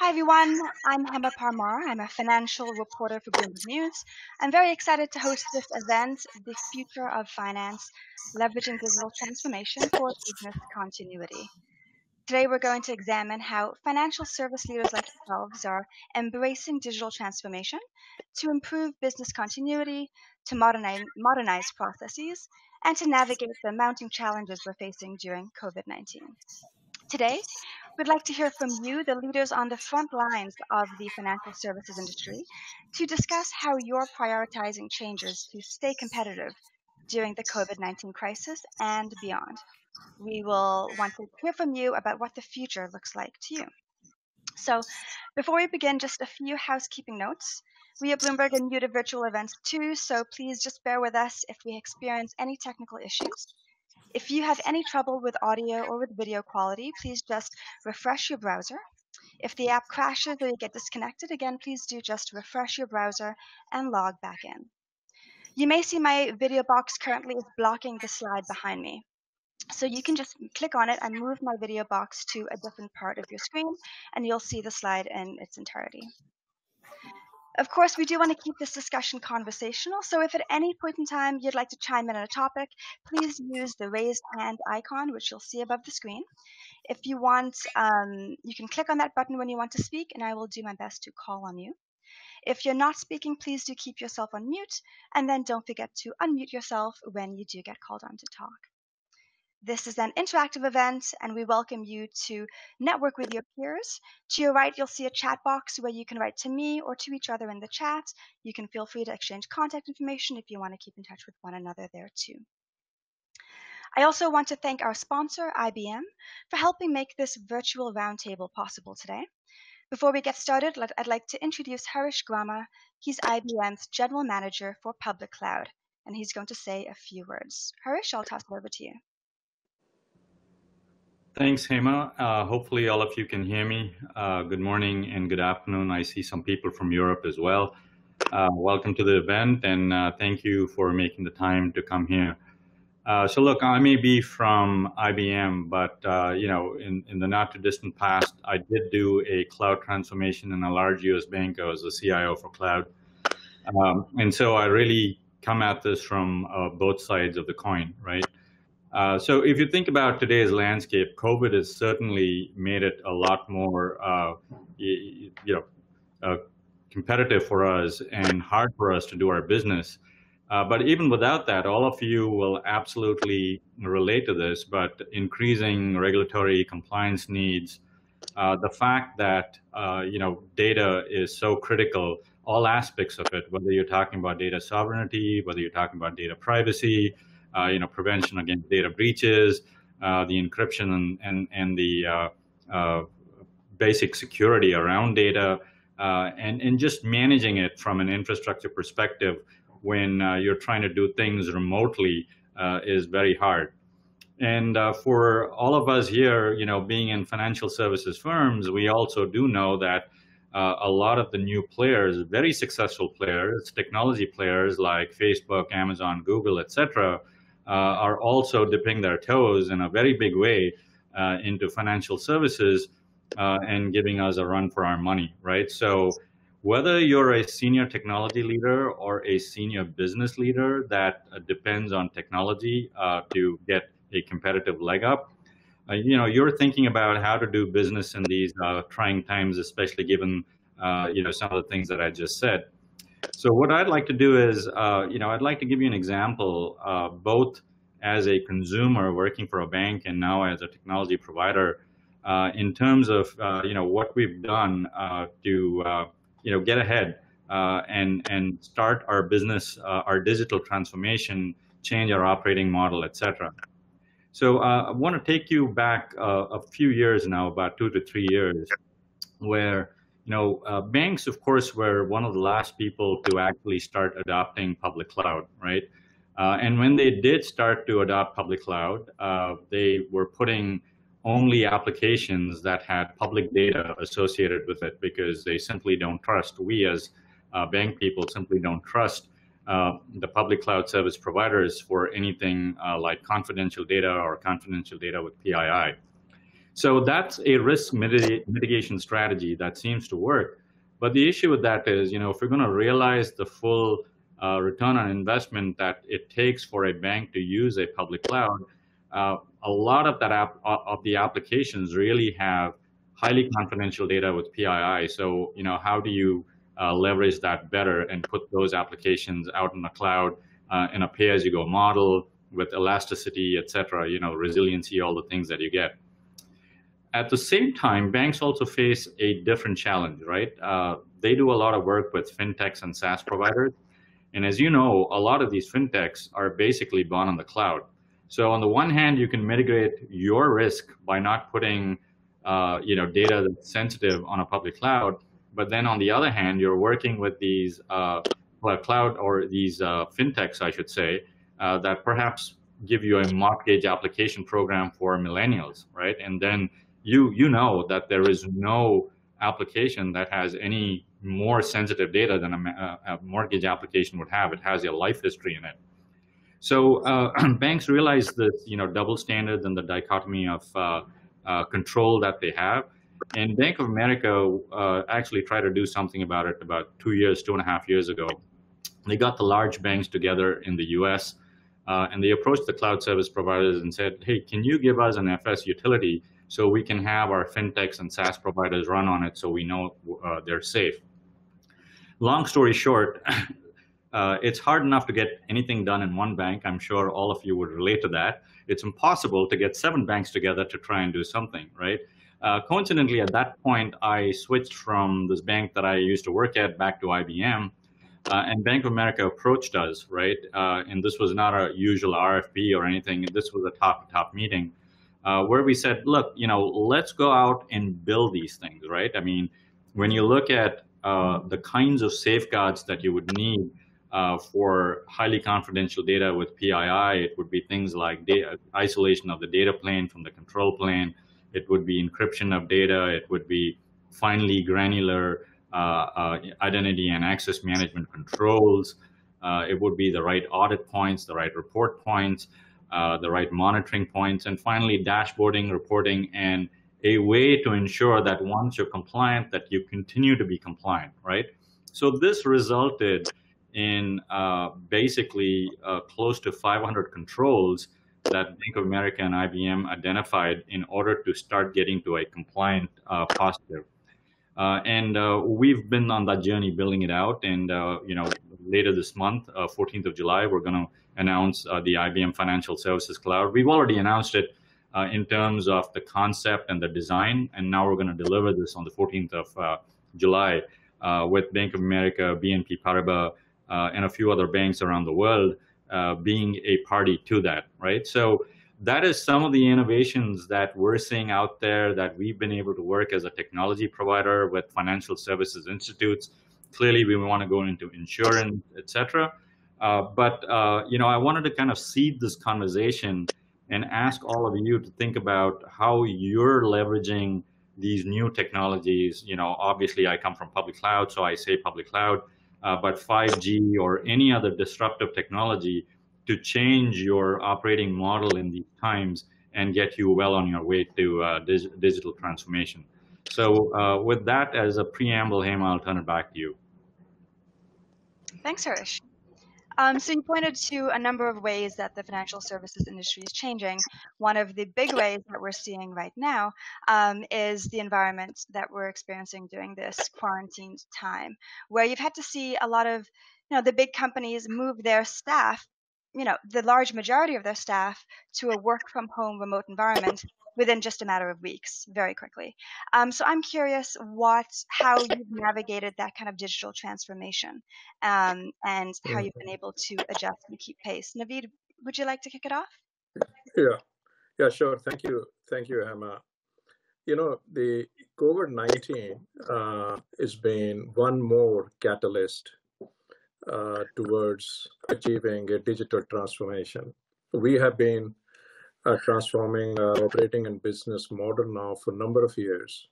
Hi everyone, I'm Hema Parmar. I'm a financial reporter for Bloomberg News. I'm very excited to host this event, The Future of Finance, Leveraging Digital Transformation for Business Continuity. Today we're going to examine how financial service leaders like yourselves are embracing digital transformation to improve business continuity, to modernize, modernize processes, and to navigate the mounting challenges we're facing during COVID-19. Today, we'd like to hear from you, the leaders on the front lines of the financial services industry, to discuss how you're prioritizing changes to stay competitive during the COVID 19 crisis and beyond. We will want to hear from you about what the future looks like to you. So, before we begin, just a few housekeeping notes. We at Bloomberg are new to virtual events too, so please just bear with us if we experience any technical issues. If you have any trouble with audio or with video quality, please just refresh your browser. If the app crashes or you get disconnected, again, please do just refresh your browser and log back in. You may see my video box currently is blocking the slide behind me. So you can just click on it and move my video box to a different part of your screen, and you'll see the slide in its entirety. Of course, we do want to keep this discussion conversational, so if at any point in time you'd like to chime in on a topic, please use the raised hand icon, which you'll see above the screen. If you want, um, you can click on that button when you want to speak, and I will do my best to call on you. If you're not speaking, please do keep yourself on mute, and then don't forget to unmute yourself when you do get called on to talk. This is an interactive event, and we welcome you to network with your peers. To your right, you'll see a chat box where you can write to me or to each other in the chat. You can feel free to exchange contact information if you want to keep in touch with one another there too. I also want to thank our sponsor, IBM, for helping make this virtual roundtable possible today. Before we get started, I'd like to introduce Harish Grama. He's IBM's General Manager for Public Cloud, and he's going to say a few words. Harish, I'll toss it over to you. Thanks, Hema. Uh, hopefully all of you can hear me. Uh, good morning and good afternoon. I see some people from Europe as well. Uh, welcome to the event and uh, thank you for making the time to come here. Uh, so look, I may be from IBM, but uh, you know, in, in the not too distant past, I did do a cloud transformation in a large US bank. I was the CIO for cloud. Um, and so I really come at this from both sides of the coin, right? Uh, so if you think about today's landscape, COVID has certainly made it a lot more, uh, you, you, know, uh, competitive for us and hard for us to do our business. Uh, but even without that, all of you will absolutely relate to this. But increasing regulatory compliance needs, uh, the fact that you know data is so critical, all aspects of it, whether you're talking about data sovereignty, whether you're talking about data privacy, you know, prevention against data breaches, uh, the encryption and, and, and the uh, basic security around data, and, and just managing it from an infrastructure perspective when you're trying to do things remotely is very hard. And uh, for all of us here, you know, being in financial services firms, we also do know that uh, a lot of the new players, very successful players, technology players like Facebook, Amazon, Google, etc., uh, are also dipping their toes in a very big way uh, into financial services uh, and giving us a run for our money, right? So whether you're a senior technology leader or a senior business leader that depends on technology to get a competitive leg up, uh, you know, you're thinking about how to do business in these uh, trying times, especially given, uh, you know, some of the things that I just said. So what I'd like to do is, uh, you know, I'd like to give you an example, uh, both as a consumer working for a bank and now as a technology provider, uh, in terms of, uh, you know, what we've done uh, to, uh, you know, get ahead and and start our business, our digital transformation, change our operating model, etc. So I want to take you back a few years now, about two to three years, where you know, uh, banks, of course, were one of the last people to actually start adopting public cloud, right? Uh, and when they did start to adopt public cloud, uh, they were putting only applications that had public data associated with it because they simply don't trust. We as uh, bank people simply don't trust uh, the public cloud service providers for anything uh, like confidential data or confidential data with PII. So that's a risk mitigation strategy that seems to work. But the issue with that is, you know, if we're going to realize the full uh, return on investment that it takes for a bank to use a public cloud, uh, a lot of that app, uh, of the applications really have highly confidential data with PII. So, you know, how do you uh, leverage that better and put those applications out in the cloud uh, in a pay-as-you-go model with elasticity, et cetera, you know, resiliency, all the things that you get. At the same time, banks also face a different challenge, right? Uh, they do a lot of work with fintechs and SaaS providers. And as you know, a lot of these fintechs are basically born on the cloud. So on the one hand, you can mitigate your risk by not putting uh, you know, data that's sensitive on a public cloud. But then on the other hand, you're working with these uh, cloud or these uh, fintechs, I should say, uh, that perhaps give you a mortgage application program for millennials, right? And then you you know that there is no application that has any more sensitive data than a, a mortgage application would have. It has your life history in it. So uh, banks realize this, you know, double standards and the dichotomy of uh, uh, control that they have. And Bank of America uh, actually tried to do something about it about two years, two and a half years ago. They got the large banks together in the U.S. Uh, and they approached the cloud service providers and said, "Hey, can you give us an FS utility so we can have our fintechs and SaaS providers run on it, so we know uh, they're safe?" Long story short, uh, it's hard enough to get anything done in one bank. I'm sure all of you would relate to that. It's impossible to get seven banks together to try and do something, right? Uh, coincidentally, at that point, I switched from this bank that I used to work at back to IBM, uh, and Bank of America approached us, right? Uh, and this was not a usual RFP or anything. This was a top-to-top meeting uh, where we said, look, you know, let's go out and build these things, right? I mean, when you look at uh, the kinds of safeguards that you would need uh, for highly confidential data with PII, it would be things like data, isolation of the data plane from the control plane. It would be encryption of data. It would be finely granular uh, uh, identity and access management controls. Uh, it would be the right audit points, the right report points, uh, the right monitoring points, and finally dashboarding, reporting, and a way to ensure that once you're compliant, that you continue to be compliant, right? So this resulted in uh, basically uh, close to 500 controls that Bank of America and IBM identified in order to start getting to a compliant uh, posture. Uh, and uh, we've been on that journey building it out. And, you know, later this month, 14th of July, we're going to announce the IBM Financial Services Cloud. We've already announced it in terms of the concept and the design. And now we're going to deliver this on the 14th of July with Bank of America, BNP Paribas, uh, and a few other banks around the world uh, being a party to that, right? So that is some of the innovations that we're seeing out there that we've been able to work as a technology provider with financial services institutes. Clearly, we want to go into insurance, etc. Uh, but uh, you know, I wanted to kind of seed this conversation and ask all of you to think about how you're leveraging these new technologies. You know, obviously, I come from public cloud, so I say public cloud uh, but 5G or any other disruptive technology to change your operating model in these times and get you well on your way to uh, dig digital transformation. So uh, with that as a preamble, Hema, I'll turn it back to you. Thanks, Harish. Um, so you pointed to a number of ways that the financial services industry is changing. One of the big ways that we're seeing right now um, is the environment that we're experiencing during this quarantined time, where you've had to see a lot of you know the big companies move their staff you know the large majority of their staff to a work from home remote environment within just a matter of weeks, very quickly. Um, so I'm curious what how you've navigated that kind of digital transformation um, and how you've been able to adjust and keep pace. Naveed, would you like to kick it off? Yeah, yeah, sure. Thank you, thank you, Hema. You know, the COVID nineteen uh, has been one more catalyst uh, towards achieving a digital transformation. We have been uh, transforming our operating and business model now for a number of years.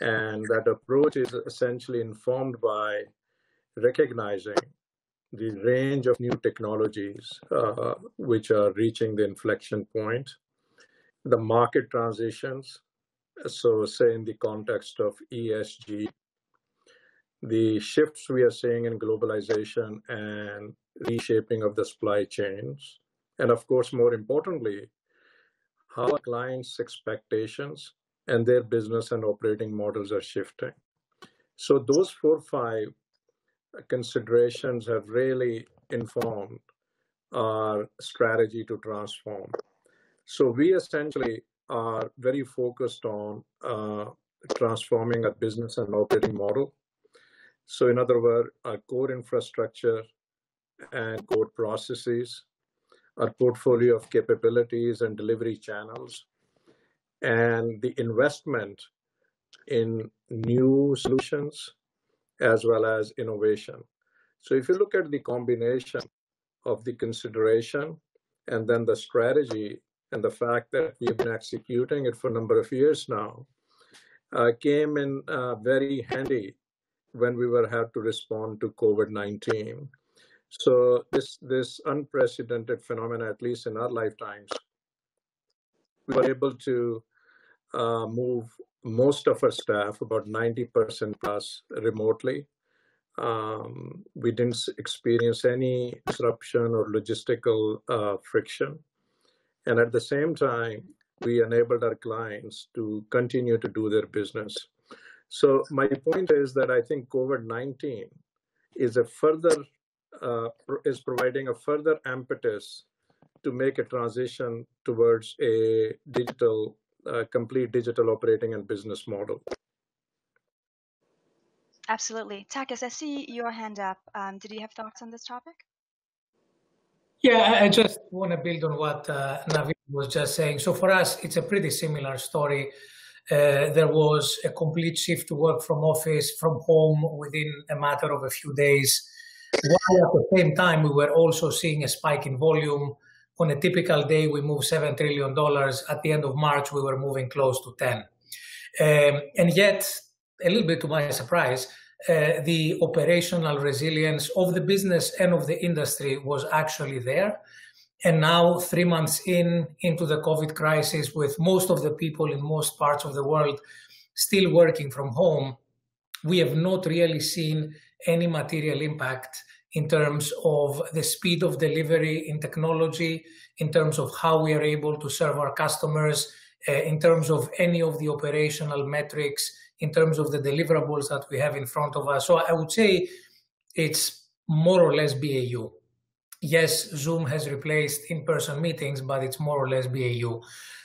And that approach is essentially informed by recognizing the range of new technologies uh, which are reaching the inflection point the market transitions. So, say in the context of ESG, the shifts we are seeing in globalization and reshaping of the supply chains, and of course, more importantly, how clients' expectations and their business and operating models are shifting. So those four five considerations have really informed our strategy to transform. So we essentially are very focused on uh, transforming our business and operating model. So in other words, our core infrastructure and core processes, our portfolio of capabilities and delivery channels, and the investment in new solutions as well as innovation. So if you look at the combination of the consideration and then the strategy and the fact that we've been executing it for a number of years now, uh, came in uh, very handy when we were had to respond to COVID-19. So this this unprecedented phenomenon, at least in our lifetimes, we were able to uh, move most of our staff, about 90% plus, remotely. Um, we didn't experience any disruption or logistical uh, friction. And at the same time, we enabled our clients to continue to do their business. So my point is that I think COVID-19 is a further uh, is providing a further impetus to make a transition towards a digital uh, complete digital operating and business model. Absolutely. Takis, I see your hand up. Um, did you have thoughts on this topic? Yeah, I just want to build on what uh, Naveed was just saying. So for us, it's a pretty similar story. Uh, there was a complete shift to work from office, from home within a matter of a few days. While at the same time, we were also seeing a spike in volume on a typical day, we move $7 trillion. At the end of March, we were moving close to 10. Um, and yet, a little bit to my surprise, uh, the operational resilience of the business and of the industry was actually there. And now, three months in into the COVID crisis, with most of the people in most parts of the world still working from home, we have not really seen any material impact in terms of the speed of delivery in technology, in terms of how we are able to serve our customers, uh, in terms of any of the operational metrics, in terms of the deliverables that we have in front of us. So I would say it's more or less BAU. Yes, Zoom has replaced in-person meetings, but it's more or less BAU.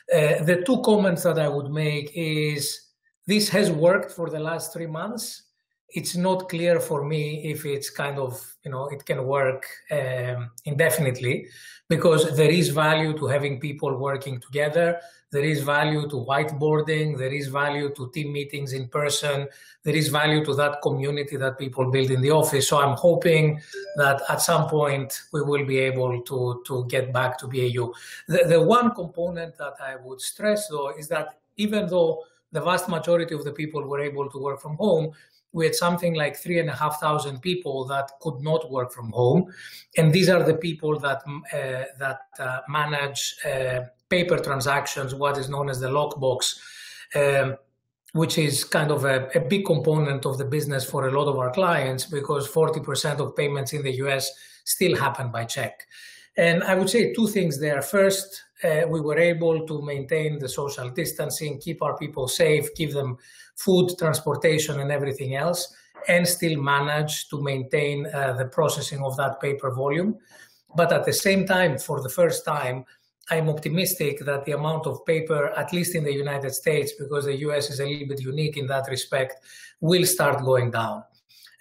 Uh, the two comments that I would make is this has worked for the last three months it's not clear for me if it's kind of you know it can work um, indefinitely because there is value to having people working together. There is value to whiteboarding. There is value to team meetings in person. There is value to that community that people build in the office. So i'm hoping that at some point we will be able to to get back to bau the, the one component that i would stress though is that even though the vast majority of the people were able to work from home we had something like three and a half thousand people that could not work from home, and these are the people that uh, that uh, manage uh, paper transactions, what is known as the lockbox, um, which is kind of a, a, big component of the business for a lot of our clients because 40% of payments in the US still happen by check. And I would say two things there. First, uh, we were able to maintain the social distancing, keep our people safe, give them food, transportation, and everything else, and still manage to maintain uh, the processing of that paper volume. But at the same time, for the first time, I'm optimistic that the amount of paper, at least in the United States, because the US is a little bit unique in that respect, will start going down.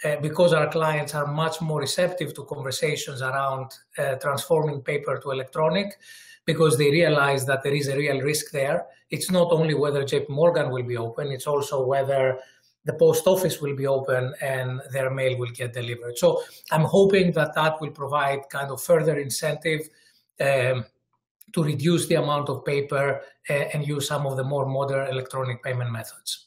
Uh, because our clients are much more receptive to conversations around uh, transforming paper to electronic, because they realize that there is a real risk there. It's not only whether JP Morgan will be open, it's also whether the post office will be open and their mail will get delivered. So I'm hoping that that will provide kind of further incentive um, to reduce the amount of paper uh, and use some of the more modern electronic payment methods.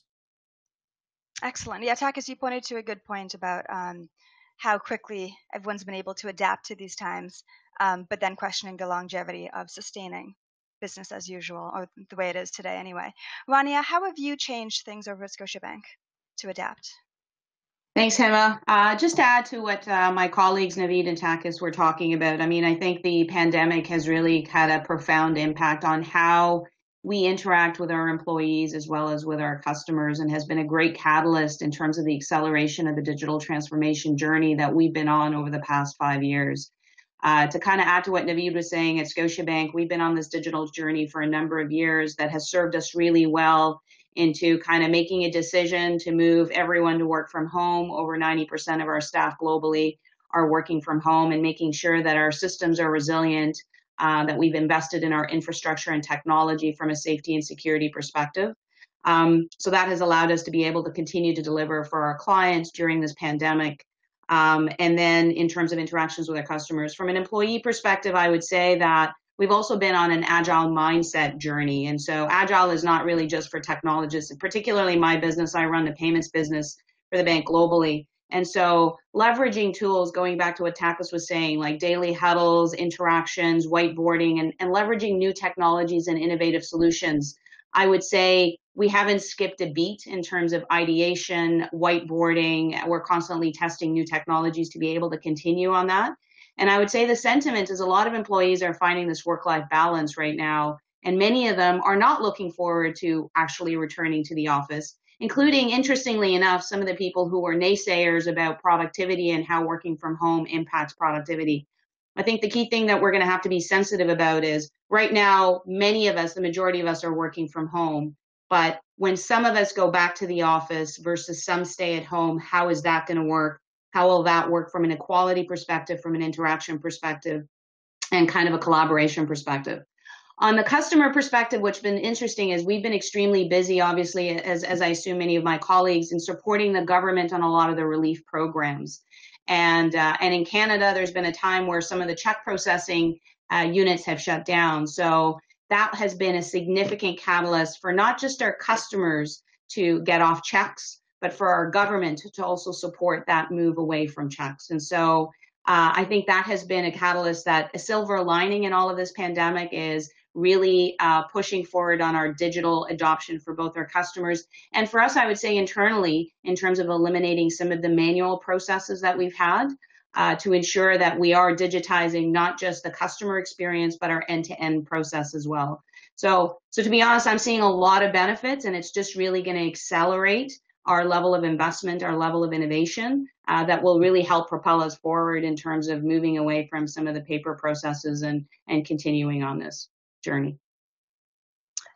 Excellent. Yeah, Takis, you pointed to a good point about um, how quickly everyone's been able to adapt to these times um, but then questioning the longevity of sustaining business as usual, or the way it is today anyway. Rania, how have you changed things over at Scotiabank to adapt? Thanks, Hema. Uh, just to add to what uh, my colleagues Naveed and Takis were talking about, I mean, I think the pandemic has really had a profound impact on how we interact with our employees as well as with our customers and has been a great catalyst in terms of the acceleration of the digital transformation journey that we've been on over the past five years. Uh, to kind of add to what Naveed was saying at Scotiabank, we've been on this digital journey for a number of years that has served us really well into kind of making a decision to move everyone to work from home. Over 90% of our staff globally are working from home and making sure that our systems are resilient uh, that we've invested in our infrastructure and technology from a safety and security perspective. Um, so that has allowed us to be able to continue to deliver for our clients during this pandemic. Um, and then in terms of interactions with our customers, from an employee perspective, I would say that we've also been on an agile mindset journey. And so agile is not really just for technologists, particularly my business. I run the payments business for the bank globally. And so leveraging tools, going back to what Takis was saying, like daily huddles, interactions, whiteboarding, and, and leveraging new technologies and innovative solutions. I would say we haven't skipped a beat in terms of ideation, whiteboarding. We're constantly testing new technologies to be able to continue on that. And I would say the sentiment is a lot of employees are finding this work life balance right now. And many of them are not looking forward to actually returning to the office including, interestingly enough, some of the people who were naysayers about productivity and how working from home impacts productivity. I think the key thing that we're going to have to be sensitive about is right now, many of us, the majority of us, are working from home. But when some of us go back to the office versus some stay at home, how is that going to work? How will that work from an equality perspective, from an interaction perspective, and kind of a collaboration perspective? On the customer perspective, what's been interesting is we've been extremely busy, obviously, as, as I assume many of my colleagues, in supporting the government on a lot of the relief programs. And, uh, and in Canada, there's been a time where some of the check processing uh, units have shut down. So that has been a significant catalyst for not just our customers to get off checks, but for our government to also support that move away from checks. And so uh, I think that has been a catalyst that a silver lining in all of this pandemic is really uh, pushing forward on our digital adoption for both our customers and for us, I would say internally, in terms of eliminating some of the manual processes that we've had uh, to ensure that we are digitizing not just the customer experience, but our end to end process as well. So, so to be honest, I'm seeing a lot of benefits and it's just really going to accelerate our level of investment, our level of innovation uh, that will really help propel us forward in terms of moving away from some of the paper processes and, and continuing on this journey.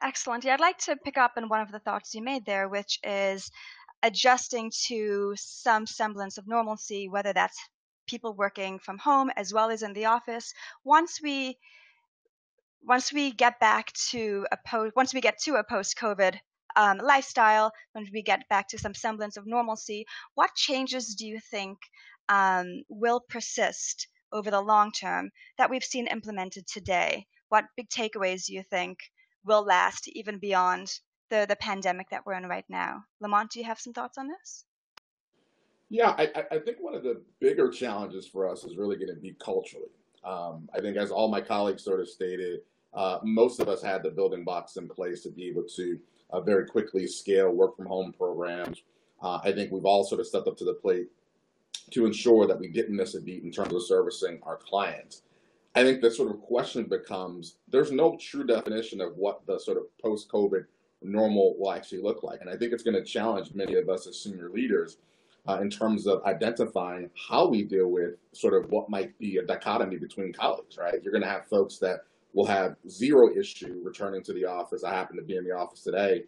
Excellent. Yeah, I'd like to pick up on one of the thoughts you made there, which is adjusting to some semblance of normalcy, whether that's people working from home as well as in the office. Once we once we get back to a post once we get to a post COVID um, lifestyle, when we get back to some semblance of normalcy, what changes do you think um, will persist over the long term that we've seen implemented today? what big takeaways do you think will last even beyond the, the pandemic that we're in right now? Lamont, do you have some thoughts on this? Yeah, I, I think one of the bigger challenges for us is really going to be culturally. Um, I think, as all my colleagues sort of stated, uh, most of us had the building blocks in place to be able to uh, very quickly scale work from home programs. Uh, I think we've all sort of stepped up to the plate to ensure that we didn't miss a beat in terms of servicing our clients. I think the sort of question becomes there's no true definition of what the sort of post COVID normal will actually look like. And I think it's going to challenge many of us as senior leaders uh, in terms of identifying how we deal with sort of what might be a dichotomy between colleagues, right? You're going to have folks that will have zero issue returning to the office. I happen to be in the office today.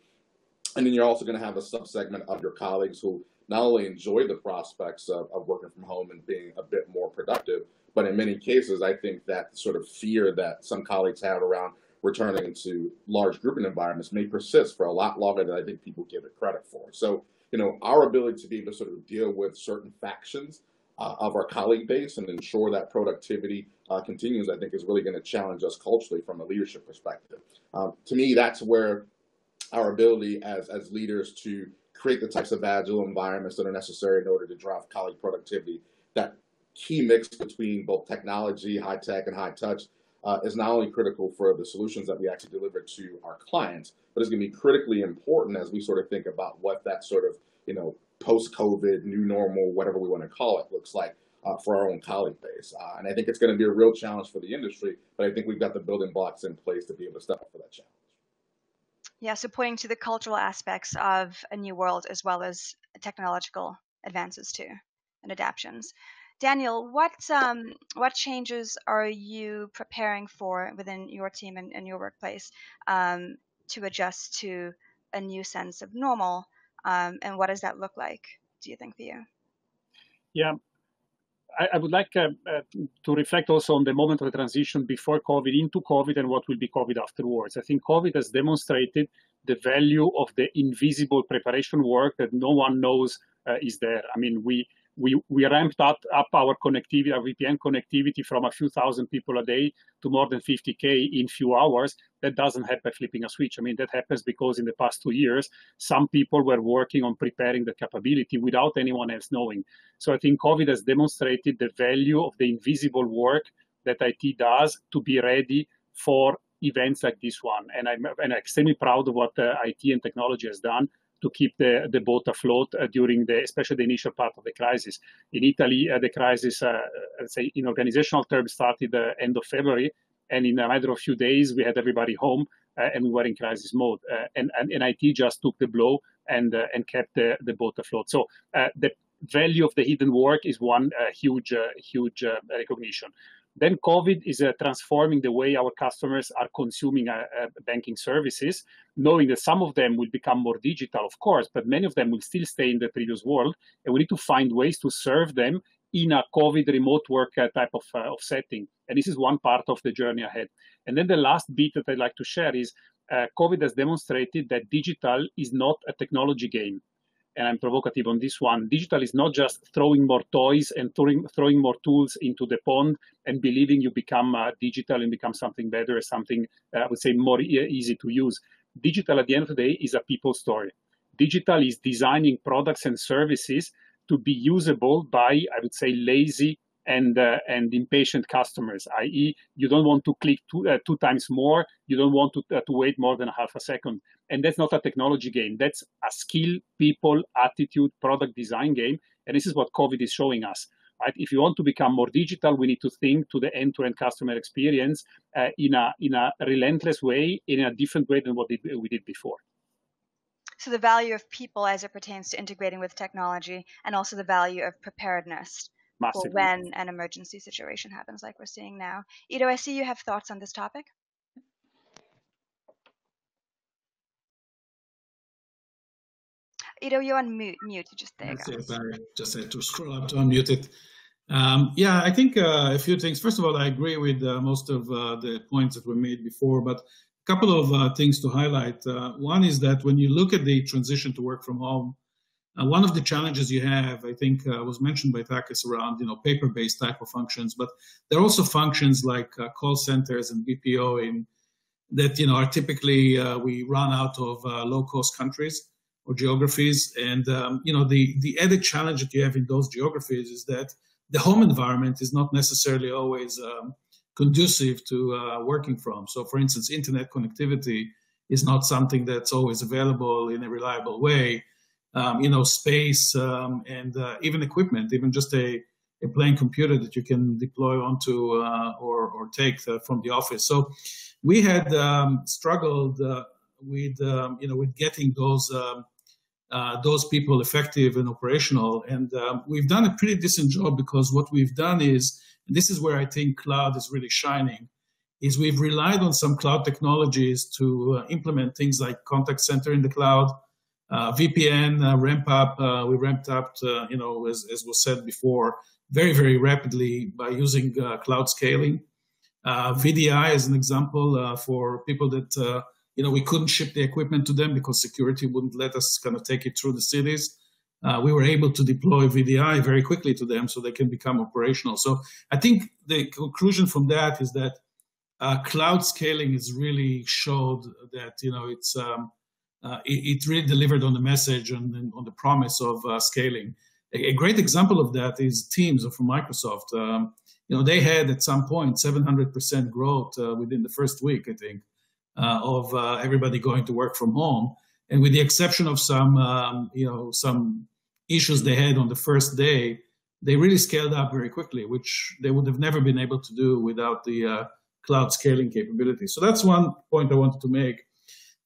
And then you're also going to have a subsegment of your colleagues who not only enjoy the prospects of, of working from home and being a bit more productive, but in many cases, I think that sort of fear that some colleagues have around returning to large grouping environments may persist for a lot longer than I think people give it credit for. So, you know, our ability to be able to sort of deal with certain factions uh, of our colleague base and ensure that productivity uh, continues, I think is really going to challenge us culturally from a leadership perspective. Um, to me, that's where our ability as, as leaders to create the types of agile environments that are necessary in order to drive colleague productivity, that key mix between both technology, high tech, and high touch uh, is not only critical for the solutions that we actually deliver to our clients, but it's going to be critically important as we sort of think about what that sort of, you know, post-COVID, new normal, whatever we want to call it, looks like uh, for our own colleague base. Uh, and I think it's going to be a real challenge for the industry, but I think we've got the building blocks in place to be able to step up for that challenge. Yeah, so pointing to the cultural aspects of a new world as well as technological advances too and adaptations. Daniel, what um, what changes are you preparing for within your team and, and your workplace um, to adjust to a new sense of normal, um, and what does that look like? Do you think for you? Yeah, I, I would like uh, uh, to reflect also on the moment of the transition before COVID into COVID and what will be COVID afterwards. I think COVID has demonstrated the value of the invisible preparation work that no one knows uh, is there. I mean, we we, we ramped up, up our connectivity, our VPN connectivity from a few thousand people a day to more than 50K in few hours. That doesn't happen flipping a switch. I mean, that happens because in the past two years, some people were working on preparing the capability without anyone else knowing. So I think COVID has demonstrated the value of the invisible work that IT does to be ready for events like this one. And I'm, and I'm extremely proud of what uh, IT and technology has done to keep the, the boat afloat uh, during the, especially the initial part of the crisis. In Italy, uh, the crisis, uh, let's say in organizational terms, started the end of February. And in a matter of few days, we had everybody home uh, and we were in crisis mode. Uh, and, and, and, IT just took the blow and, uh, and kept the, the boat afloat. So the value of the hidden work is one huge, huge recognition. Then COVID is uh, transforming the way our customers are consuming uh, uh, banking services, knowing that some of them will become more digital, of course, but many of them will still stay in the previous world. And we need to find ways to serve them in a COVID remote work uh, type of, uh, of setting. And this is one part of the journey ahead. And then the last bit that I'd like to share is uh, COVID has demonstrated that digital is not a technology game and I'm provocative on this one. Digital is not just throwing more toys and throwing, throwing more tools into the pond and believing you become uh, digital and become something better, something uh, I would say more e- easy to use. Digital at the end of the day is a people story. Digital is designing products and services to be usable by, I would say, lazy and uh, and impatient customers, i.e., you don't want to click two, uh, two times more, you don't want to, uh, to wait more than half a second, and that's not a technology game. That's a skill, people, attitude, product design game, and this is what COVID is showing us. Right? If you want to become more digital, we need to think to the end-to-end customer experience uh, in a in a relentless way, in a different way than what we did before. So the value of people as it pertains to integrating with technology, and also the value of preparedness Massively. for when an emergency situation happens, like we're seeing now. Ido, I see you have thoughts on this topic. Ido, you're on mute. mute. Just there. Yes, I just had to scroll up to unmute it. Um, yeah, I think uh, a few things. First of all, I agree with uh, most of uh, the points that were made before, but a couple of uh, things to highlight. Uh, one is that when you look at the transition to work from home, uh, one of the challenges you have, I think, uh, was mentioned by Takis around, you know, paper-based type of functions, but there are also functions like uh, call centers and BPO in that, you know, are typically uh, we run out of uh, low-cost countries or geographies, and um, you know, the the added challenge that you have in those geographies is that the home environment is not necessarily always um, conducive to uh, working from. So, for instance, internet connectivity is not something that's always available in a reliable way um, you know, space um, and uh, even equipment, even just a, a plain computer that you can deploy onto uh, or, or take uh, from the office. So we had um, struggled uh, with, um, you know, with getting those um, uh, those people effective and operational. And um, we've done a pretty decent job because what we've done is, and this is where I think cloud is really shining, is we've relied on some cloud technologies to uh, implement things like contact center in the cloud, uh, VPN uh, ramp up, uh, we ramped up, to, you know, as, as, was said before, very, very rapidly by using cloud scaling. VDI is an example for people that, you know, we couldn't ship the equipment to them because security wouldn't let us kind of take it through the cities. Uh, we were able to deploy VDI very quickly to them so they can become operational. So I think the conclusion from that is that uh, cloud scaling has really showed that you know it's um, uh, it, it, really delivered on the message and on the promise of uh, scaling. A, a, great example of that is Teams from Microsoft. Um, you know, they had at some point 700% growth uh, within the first week, I think, of uh, everybody going to work from home. And with the exception of some, um, you know, some issues they had on the first day, they really scaled up very quickly, which they would have never been able to do without the uh, cloud scaling capability. So that's one point I wanted to make.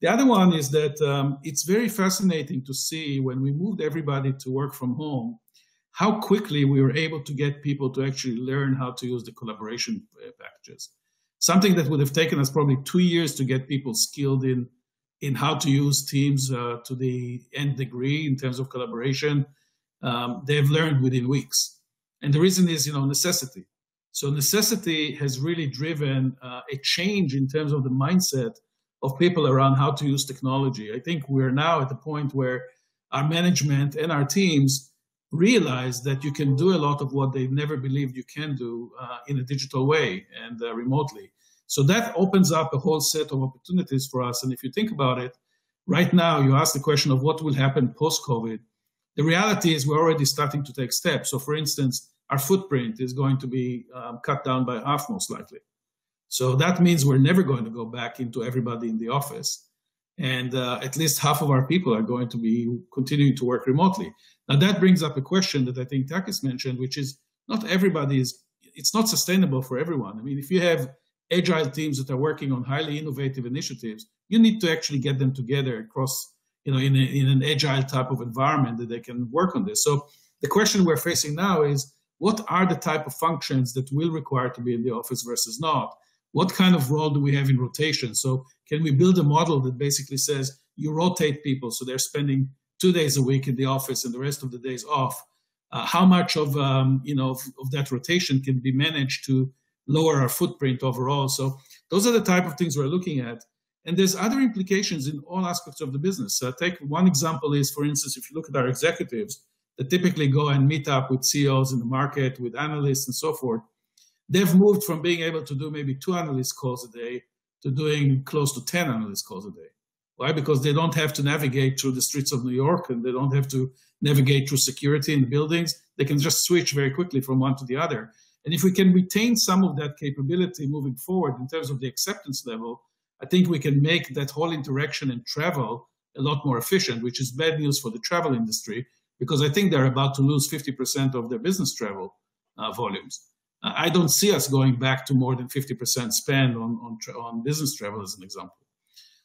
The other one is that um, it's very fascinating to see when we moved everybody to work from home, how quickly we were able to get people to actually learn how to use the collaboration uh, packages. Something that would have taken us probably two years to get people skilled in in how to use Teams uh, to the end degree in terms of collaboration, um, they've learned within weeks. And the reason is, you know, necessity. So necessity has really driven uh, a change in terms of the mindset of people around how to use technology. I think we're now at the point where our management and our teams realize that you can do a lot of what they never believed you can do uh, in a digital way and uh, remotely. So that opens up a whole set of opportunities for us. And if you think about it, right now you ask the question of what will happen post COVID. The reality is we're already starting to take steps. So, for instance, our footprint is going to be um, cut down by half, most likely. So that means we're never going to go back into everybody in the office. And uh, at least half of our people are going to be continuing to work remotely. Now, that brings up a question that I think Takis mentioned, which is not everybody is, it's not sustainable for everyone. I mean, if you have agile teams that are working on highly innovative initiatives, you need to actually get them together across, you know, in, a, in an agile type of environment that they can work on this. So the question we're facing now is what are the type of functions that will require to be in the office versus not? What kind of role do we have in rotation? So can we build a model that basically says you rotate people so they're spending two days a week in the office and the rest of the days off? Uh, how much of um, you know of, of, that rotation can be managed to lower our footprint overall. So those are the type of things we're looking at. And there's other implications in all aspects of the business. Uh, take one example is, for instance, if you look at our executives that typically go and meet up with CEOs in the market, with analysts and so forth, they've moved from being able to do maybe two analyst calls a day to doing close to 10 analyst calls a day. Why? Because they don't have to navigate through the streets of New York and they don't have to navigate through security in the buildings. They can just switch very quickly from one to the other. And if we can retain some of that capability moving forward in terms of the acceptance level, I think we can make that whole interaction and travel a lot more efficient, which is bad news for the travel industry because I think they're about to lose 50% of their business travel uh, volumes. I don't see us going back to more than 50% spend on, on, on business travel, as an example.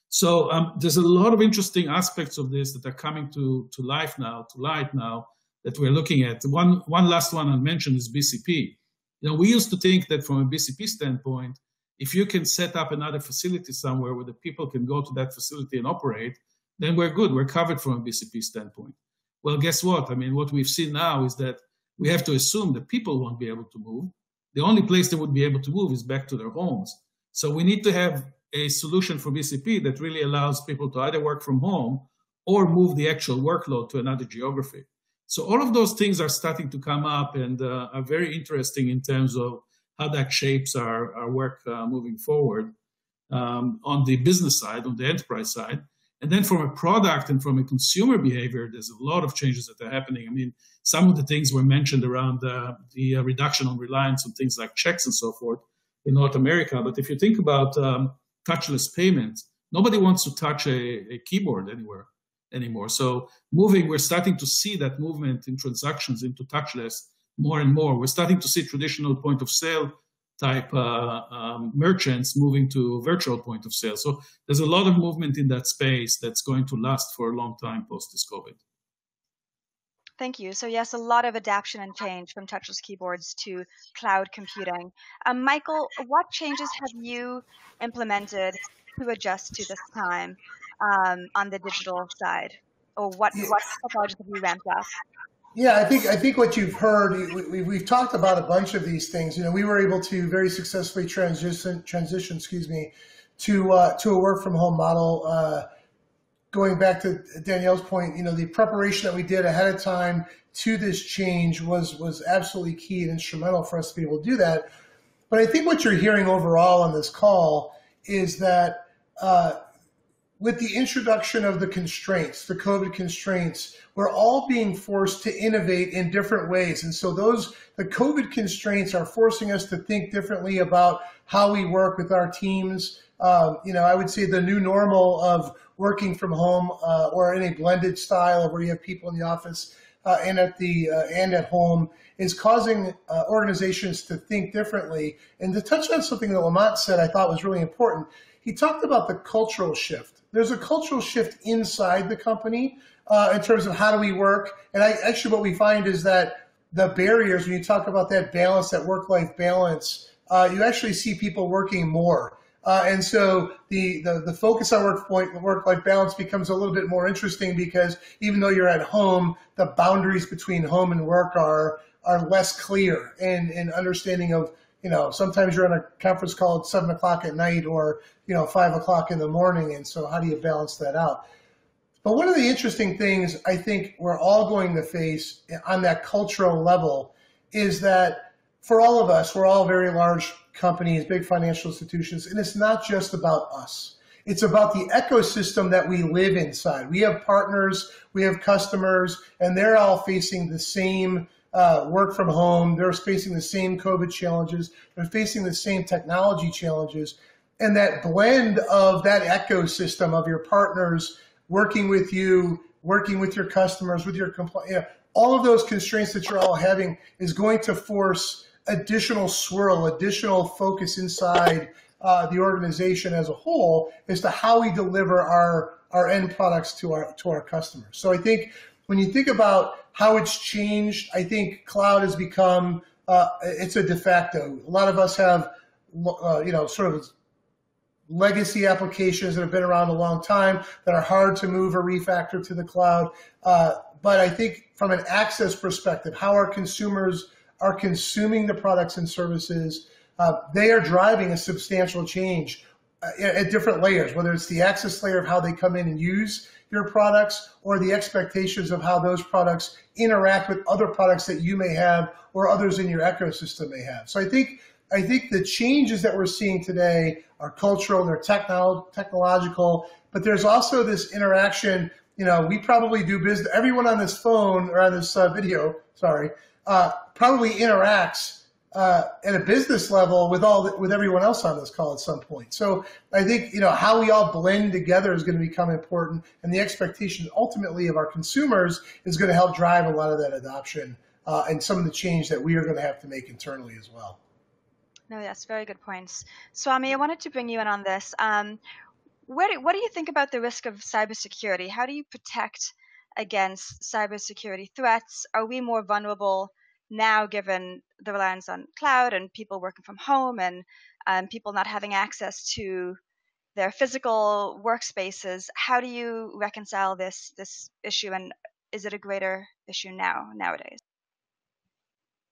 So um, there's a lot of interesting aspects of this that are coming to, to life now, to light now, that we're looking at. One, one last one I'll mention is BCP. You know, we used to think that from a BCP standpoint, if you can set up another facility somewhere where the people can go to that facility and operate, then we're good. We're covered from a BCP standpoint. Well, guess what? I mean, what we've seen now is that we have to assume that people won't be able to move. The only place they would be able to move is back to their homes. So we need to have a solution for BCP that really allows people to either work from home or move the actual workload to another geography. So all of those things are starting to come up and uh, are very interesting in terms of how that shapes our, our work uh, moving forward um, on the business side, on the enterprise side. And then from a product and from a consumer behavior, there's a lot of changes that are happening. I mean, some of the things were mentioned around uh, the uh, reduction on reliance on things like checks and so forth in North America. But if you think about um, touchless payments, nobody wants to touch a, a keyboard anywhere anymore. So moving, we're starting to see that movement in transactions into touchless more and more. We're starting to see traditional point of sale type uh, um, merchants moving to virtual point of sale. So there's a lot of movement in that space that's going to last for a long time post this COVID. Thank you. So yes, a lot of adaptation and change from touchless keyboards to cloud computing. Um, Michael, what changes have you implemented to adjust to this time? um, on the digital side, or what what technologies have you ramped up? Yeah, I think I think what you've heard, we, we, have talked about a bunch of these things. You know, we were able to very successfully transition transition, excuse me, to uh, to a work from home model. Uh, going back to Daniele's point, you know, the preparation that we did ahead of time to this change was was absolutely key and instrumental for us to be able to do that. But I think what you're hearing overall on this call is that uh, with the introduction of the constraints, the COVID constraints, we're all being forced to innovate in different ways. And so those, the COVID constraints are forcing us to think differently about how we work with our teams. Um, you know, I would say the new normal of working from home uh, or in a blended style where you have people in the office uh, and at the uh, and at home is causing uh, organizations to think differently. And to touch on something that Lamont said, I thought was really important. He talked about the cultural shift. There's a cultural shift inside the company uh, in terms of how do we work. And I, actually, what we find is that the barriers when you talk about that balance, that work-life balance, uh, you actually see people working more. Uh, and so the, the, the focus on work point, work-life balance becomes a little bit more interesting because even though you're at home, the boundaries between home and work are are less clear and, and understanding of you know sometimes you're on a conference call at seven o'clock at night or you know five o'clock in the morning, and so how do you balance that out? But one of the interesting things I think we're all going to face on that cultural level is that for all of us, we're all very large companies, big financial institutions, and it's not just about us. It's about the ecosystem that we live inside. We have partners, we have customers, and they're all facing the same uh, work from home. They're facing the same COVID challenges. They're facing the same technology challenges. And that blend of that ecosystem of your partners working with you, working with your customers, with your compliance, you know, all of those constraints that you're all having is going to force additional swirl, additional focus inside uh, the organization as a whole as to how we deliver our our end products to our to our customers. So I think when you think about how it's changed, I think cloud has become uh, it's a de facto. A lot of us have uh, you know sort of legacy applications that have been around a long time that are hard to move or refactor to the cloud. Uh, but I think from an access perspective, how our consumers are consuming the products and services, uh, they are driving a substantial change at different layers, whether it's the access layer of how they come in and use your products or the expectations of how those products interact with other products that you may have or others in your ecosystem may have. So I think I think the changes that we're seeing today are cultural, and they're techno- technological, but there's also this interaction. You know, we probably do business. Everyone on this phone or on this uh, video, sorry, uh, probably interacts uh, at a business level with all the, with everyone else on this call at some point. So I think you know how we all blend together is going to become important, and the expectation ultimately of our consumers is going to help drive a lot of that adoption uh, and some of the change that we are going to have to make internally as well. No, that's very good points. Swamy, I wanted to bring you in on this. Um, do, what do you think about the risk of cybersecurity? How do you protect against cybersecurity threats? Are we more vulnerable now, given the reliance on cloud and people working from home and um, people not having access to their physical workspaces? How do you reconcile this this issue, and is it a greater issue now nowadays?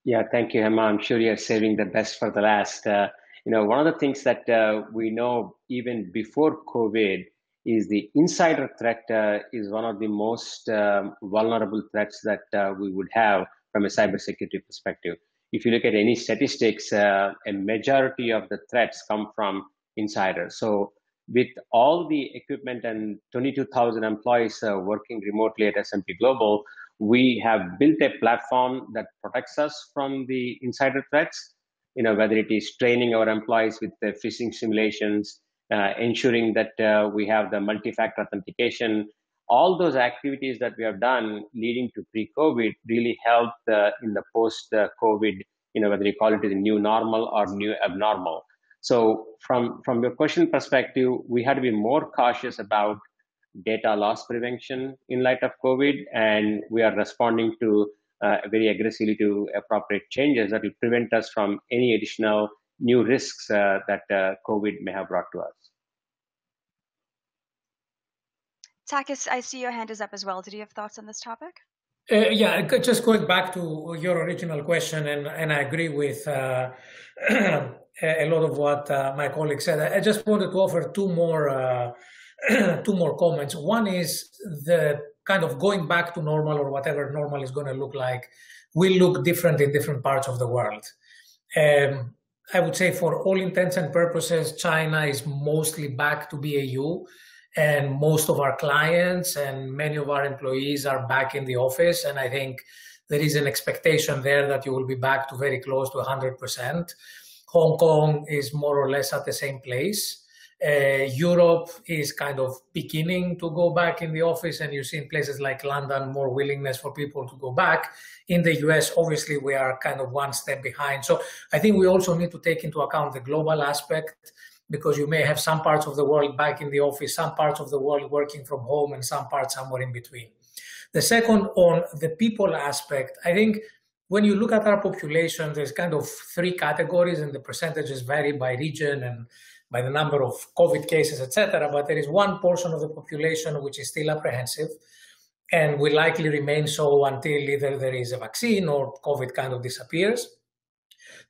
Yeah, thank you, Hema. I'm sure you're saving the best for the last. Uh, you know, one of the things that uh, we know even before COVID is the insider threat uh, is one of the most um, vulnerable threats that uh, we would have from a cybersecurity perspective. If you look at any statistics, uh, a majority of the threats come from insiders. So with all the equipment and 22,000 employees uh, working remotely at S&P Global, we have built a platform that protects us from the insider threats. You know, whether it is training our employees with the phishing simulations, uh, ensuring that uh, we have the multi-factor authentication. All those activities that we have done leading to pre-COVID really helped uh, in the post-COVID, you know, whether you call it the new normal or new abnormal. So from, from your question perspective, we had to be more cautious about data loss prevention in light of COVID, and we are responding to uh, very aggressively to appropriate changes that will prevent us from any additional new risks uh, that uh, COVID may have brought to us. Takis, I see your hand is up as well. Did you have thoughts on this topic? Uh, yeah, just going back to your original question, and, and I agree with uh, a lot of what uh, my colleague said. I just wanted to offer two more uh, two more comments. One is the kind of going back to normal or whatever normal is going to look like will look different in different parts of the world. Um, I would say for all intents and purposes, China is mostly back to BAU. And most of our clients and many of our employees are back in the office. And I think there is an expectation there that you will be back to very close to 100%. Hong Kong is more or less at the same place. Uh, Europe is kind of beginning to go back in the office, and you see in places like London more willingness for people to go back. In the US, obviously, we are kind of one step behind. So I think we also need to take into account the global aspect because you may have some parts of the world back in the office, some parts of the world working from home, and some parts somewhere in between. The second, on the people aspect, I think when you look at our population, there's kind of three categories, and the percentages vary by region and by the number of COVID cases, etc. But there is one portion of the population which is still apprehensive and will likely remain so until either there is a vaccine or COVID kind of disappears.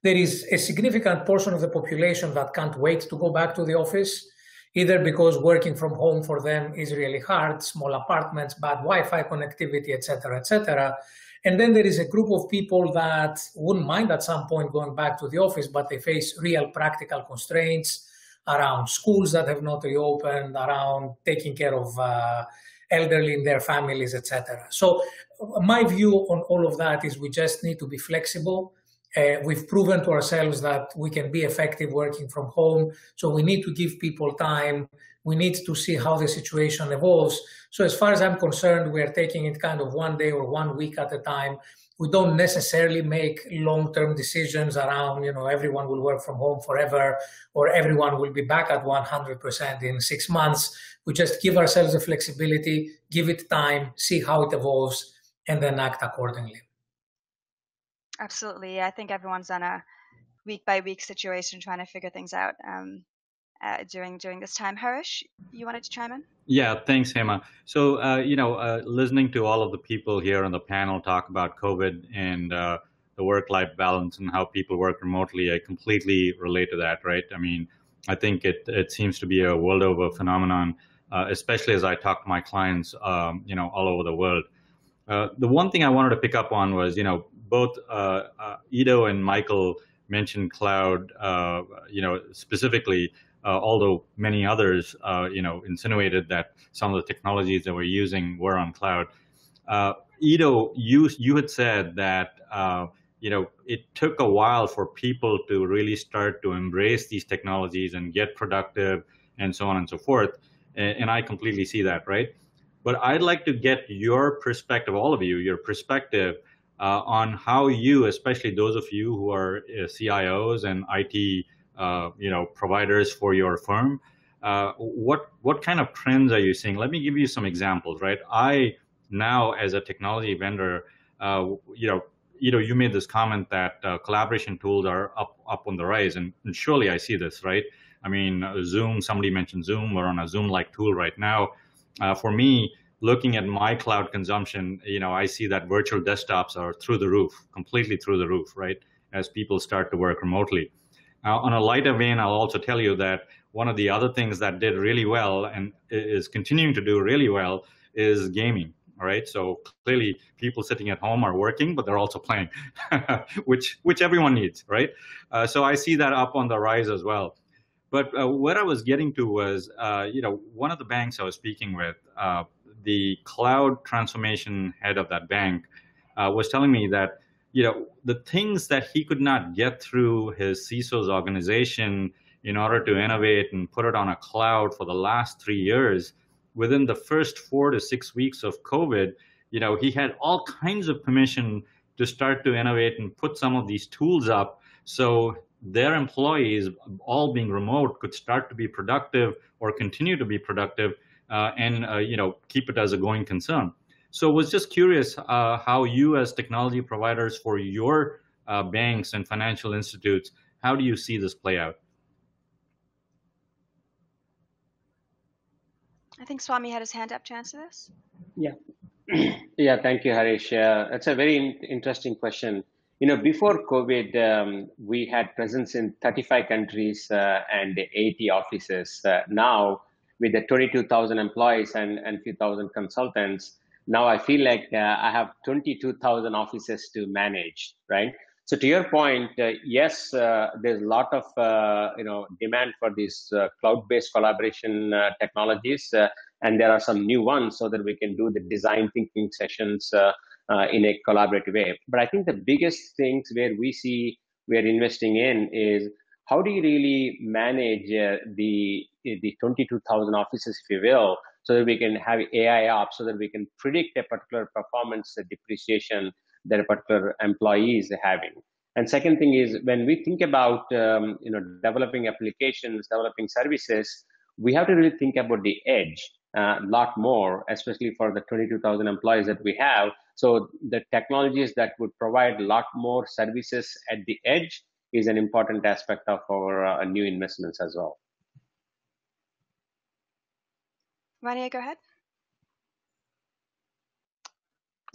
There is a significant portion of the population that can't wait to go back to the office, either because working from home for them is really hard, small apartments, bad Wi-Fi connectivity, etc., etc. And then there is a group of people that wouldn't mind at some point going back to the office, but they face real practical constraints around schools that have not reopened, around taking care of uh, elderly in their families, etc. So my view on all of that is we just need to be flexible. Uh, we've proven to ourselves that we can be effective working from home. So we need to give people time. We need to see how the situation evolves. So as far as I'm concerned, we are taking it kind of one day or one week at a time we don't necessarily make long-term decisions around, you know, everyone will work from home forever or everyone will be back at 100% in six months. We just give ourselves the flexibility, give it time, see how it evolves, and then act accordingly. Absolutely. I think everyone's on a week by week situation trying to figure things out. Um, uh, during during this time. Harish, you wanted to chime in? Yeah, thanks, Hema. So, uh, you know, uh, listening to all of the people here on the panel talk about COVID and uh, the work-life balance and how people work remotely, I completely relate to that. Right? I mean, I think it it seems to be a world over phenomenon, uh, especially as I talk to my clients, um, you know, all over the world. Uh, the one thing I wanted to pick up on was, you know, both Ido and Michael mentioned cloud, you know, specifically uh, although many others, uh, you know, insinuated that some of the technologies that we're using were on cloud. Uh, Ido, you you had said that uh, you know it took a while for people to really start to embrace these technologies and get productive and so on and so forth, and, and I completely see that, right? But I'd like to get your perspective, all of you, your perspective uh, on how you, especially those of you who are uh, CIOs and IT uh, you know providers for your firm. Uh, what what kind of trends are you seeing? Let me give you some examples. Right, I now as a technology vendor, uh, you know, you know, you made this comment that uh, collaboration tools are up up on the rise, and, and, surely I see this. Right, I mean, Zoom. Somebody mentioned Zoom. We're on a Zoom-like tool right now. For me, looking at my cloud consumption, you know, I see that virtual desktops are through the roof, completely through the roof. Right, as people start to work remotely. Now, on a lighter vein, I'll also tell you that one of the other things that did really well and is continuing to do really well is gaming. All right, so clearly people sitting at home are working, but they're also playing, which which everyone needs, right? Uh, so I see that up on the rise as well. But uh, what I was getting to was, uh, you know, one of the banks I was speaking with, uh, the cloud transformation head of that bank, uh, was telling me that you know, the things that he could not get through his CISO's organization in order to innovate and put it on a cloud for the last three years, within the first four to six weeks of COVID, you know, he had all kinds of permission to start to innovate and put some of these tools up so their employees, all being remote, could start to be productive or continue to be productive and, uh, you know, keep it as a going concern. So I was just curious uh, how you as technology providers for your uh, banks and financial institutes, how do you see this play out? I think Swamy had his hand up to answer this. Yeah. yeah, thank you, Harish. Uh, that's a very in interesting question. You know, before COVID, um, we had presence in 35 countries uh, and 80 offices. Uh, now, with the 22,000 employees and, and few thousand consultants, now I feel like uh, I have 22,000 offices to manage, right? So to your point, uh, yes, uh, there's a lot of uh, you know demand for these uh, cloud-based collaboration uh, technologies, and there are some new ones so that we can do the design thinking sessions in a collaborative way. But I think the biggest things where we see we're investing in is how do you really manage the the 22,000 offices, if you will, so that we can have AI ops, so that we can predict a particular performance depreciation that a particular employee is having. And second thing is when we think about um, you know developing applications, developing services, we have to really think about the edge a uh, lot more, especially for the 22,000 employees that we have. So the technologies that would provide a lot more services at the edge is an important aspect of our uh, new investments as well. Rania, go ahead.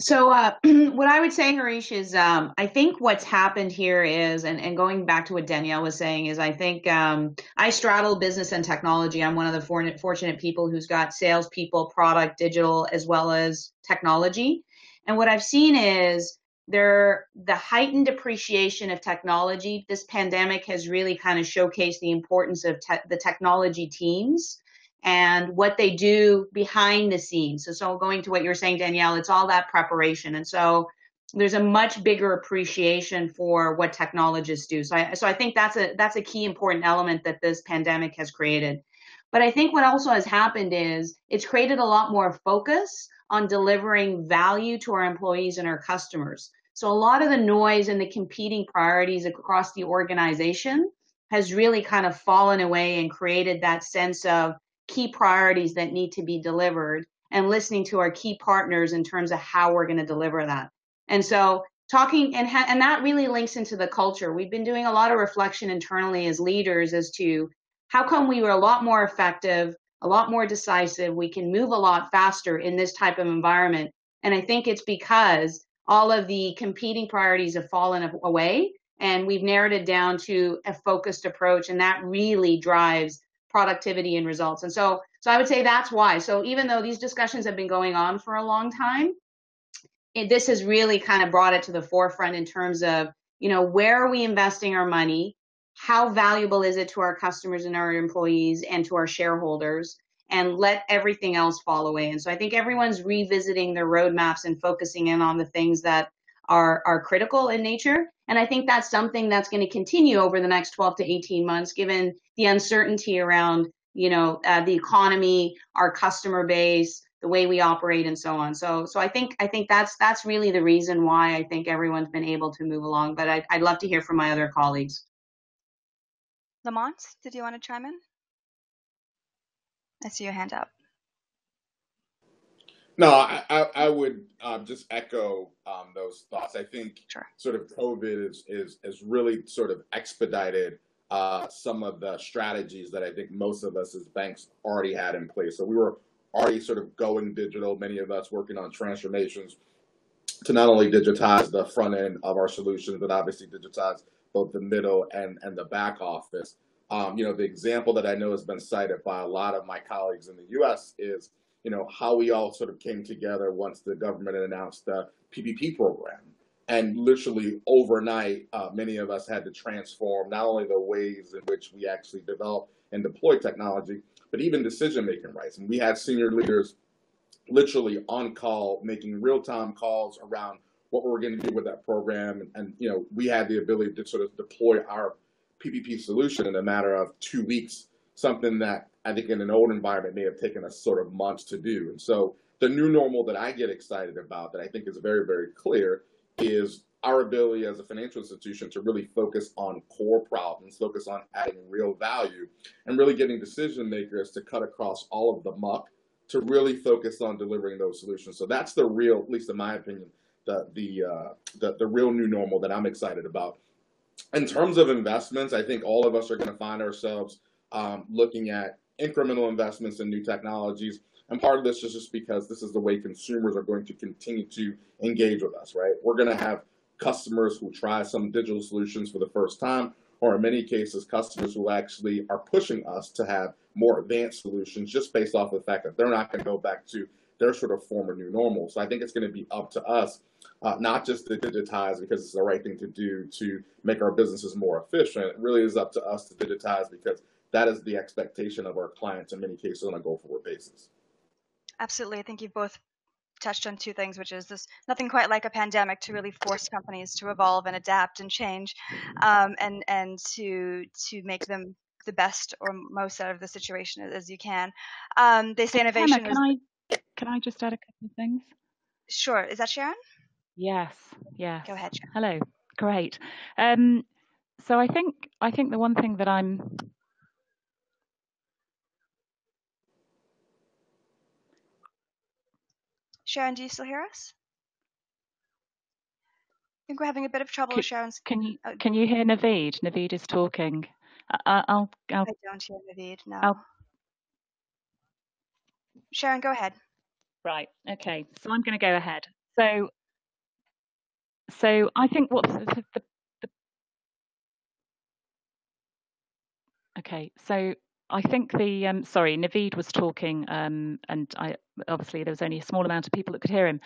So, uh, what I would say, Harish, is um, I think what's happened here is, and, and going back to what Daniele was saying, is I think um, I straddle business and technology. I'm one of the fortunate, fortunate people who's got salespeople, product, digital, as well as technology. And what I've seen is there the heightened appreciation of technology. This pandemic has really kind of showcased the importance of te- the technology teams and what they do behind the scenes. So, so going to what you're saying, Daniele, it's all that preparation. And so there's a much bigger appreciation for what technologists do. So I, so I think that's a, that's a key important element that this pandemic has created. But I think what also has happened is it's created a lot more focus on delivering value to our employees and our customers. So a lot of the noise and the competing priorities across the organization has really kind of fallen away and created that sense of key priorities that need to be delivered and listening to our key partners in terms of how we're going to deliver that. And so talking and ha- and that really links into the culture. We've been doing a lot of reflection internally as leaders as to how come we were a lot more effective, a lot more decisive, we can move a lot faster in this type of environment. And I think it's because all of the competing priorities have fallen away and we've narrowed it down to a focused approach and that really drives productivity and results. And so, so I would say that's why. So even though these discussions have been going on for a long time, it, this has really kind of brought it to the forefront in terms of, you know, where are we investing our money? How valuable is it to our customers and our employees and to our shareholders? And let everything else fall away. And so I think everyone's revisiting their roadmaps and focusing in on the things that are, are critical in nature. And I think that's something that's going to continue over the next 12 to 18 months, given the uncertainty around, you know, uh, the economy, our customer base, the way we operate, and so on. So, so I think I think that's that's really the reason why I think everyone's been able to move along. But I'd, I'd love to hear from my other colleagues. Lamont, did you want to chime in? I see your hand up. No, I, I, I would um, just echo um, those thoughts. I think sure. sort of COVID is, is, is really sort of expedited uh, some of the strategies that I think most of us as banks already had in place. So we were already sort of going digital, many of us working on transformations to not only digitize the front end of our solutions, but obviously digitize both the middle and, and the back office. Um, you know, the example that I know has been cited by a lot of my colleagues in the US is you know, how we all sort of came together once the government announced the PPP program. And literally overnight, uh, many of us had to transform not only the ways in which we actually develop and deploy technology, but even decision making rights. And we had senior leaders literally on call, making real time calls around what we were going to do with that program. And, and, you know, we had the ability to sort of deploy our PPP solution in a matter of two weeks, something that I think in an old environment may have taken us sort of months to do. And so the new normal that I get excited about, that I think is very, very clear, is our ability as a financial institution to really focus on core problems, focus on adding real value, and really getting decision makers to cut across all of the muck to really focus on delivering those solutions. So that's the real, at least in my opinion, the the uh, the, the real new normal that I'm excited about. In terms of investments, I think all of us are going to find ourselves um, looking at incremental investments in new technologies. And part of this is just because this is the way consumers are going to continue to engage with us, right? We're going to have customers who try some digital solutions for the first time, or in many cases, customers who actually are pushing us to have more advanced solutions just based off of the fact that they're not going to go back to their sort of former new normal. So I think it's going to be up to us uh, not just to digitize because it's the right thing to do to make our businesses more efficient. It really is up to us to digitize because that is the expectation of our clients in many cases on a go forward basis. Absolutely. I think you've both touched on two things, which is this nothing quite like a pandemic to really force companies to evolve and adapt and change, um, and and to to make them the best or most out of the situation as you can. Um, they say innovation. Hema, can is, I can I just add a couple of things? Sure. Is that Sharon? Yes. Yes. Go ahead. Sharon. Hello. Great. Um, so I think I think the one thing that I'm Sharon, do you still hear us? I think we're having a bit of trouble can, with Sharon's. Can you uh, can you hear Naveed? Naveed is talking. I, will I'll. I don't hear Naveed. No. I'll, Sharon, go ahead. Right. Okay. So I'm going to go ahead. So. So I think what the, the, the Okay. So I think the um, sorry, Naveed was talking, um, and I obviously there was only a small amount of people that could hear him.